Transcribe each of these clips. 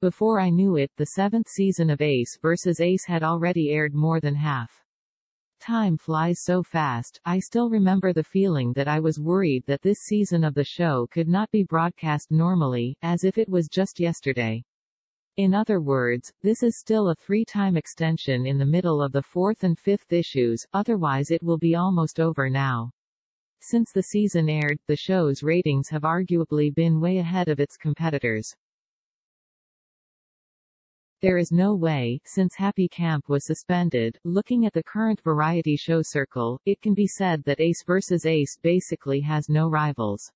Before I knew it, the seventh season of Ace vs. Ace had already aired more than half. Time flies so fast, I still remember the feeling that I was worried that this season of the show could not be broadcast normally, as if it was just yesterday. In other words, this is still a three-time extension in the middle of the fourth and fifth issues, otherwise it will be almost over now. Since the season aired, the show's ratings have arguably been way ahead of its competitors. There is no way, since Happy Camp was suspended, looking at the current variety show circle, it can be said that Ace vs. Ace basically has no rivals.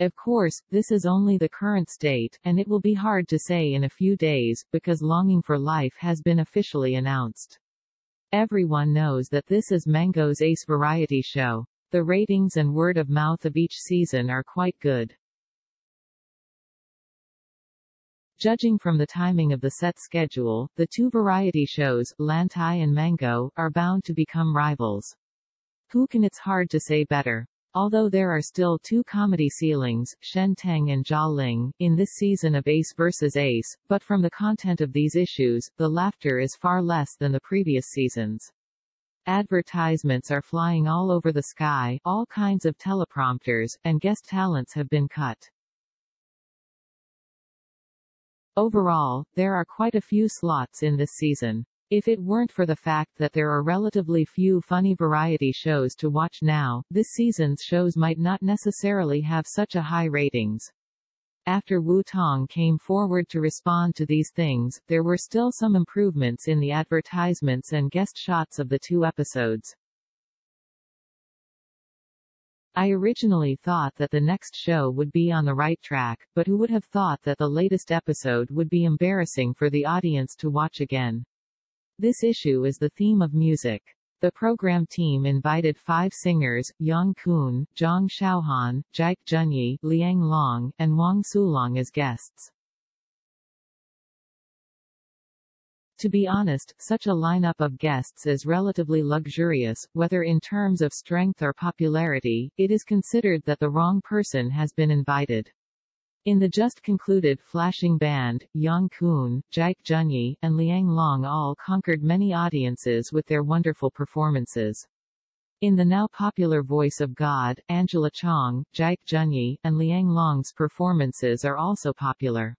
Of course, this is only the current state, and it will be hard to say in a few days, because Longing for Life has been officially announced. Everyone knows that this is Mango's Ace variety show. The ratings and word of mouth of each season are quite good. Judging from the timing of the set schedule, the two variety shows, Lantai and Mango, are bound to become rivals. Who can it's hard to say better. Although there are still two comedy ceilings, Shen Teng and Jia Ling, in this season of Ace vs. Ace, but from the content of these issues, the laughter is far less than the previous seasons. Advertisements are flying all over the sky, all kinds of teleprompters, and guest talents have been cut. Overall, there are quite a few slots in this season. If it weren't for the fact that there are relatively few funny variety shows to watch now, this season's shows might not necessarily have such a high ratings. After Wu Tong came forward to respond to these things, there were still some improvements in the advertisements and guest shots of the two episodes. I originally thought that the next show would be on the right track, but who would have thought that the latest episode would be embarrassing for the audience to watch again. This issue is the theme of music. The program team invited five singers, Yang Kun, Zhang Xiaohan, Jike Junyi, Liang Long, and Wang Sulong as guests. To be honest, such a lineup of guests is relatively luxurious, whether in terms of strength or popularity, it is considered that the wrong person has been invited. In the just concluded Flashing Band, Yang Kun, Jike Junyi, and Liang Long all conquered many audiences with their wonderful performances. In the now popular Voice of God, Angela Chang, Jike Junyi, and Liang Long's performances are also popular.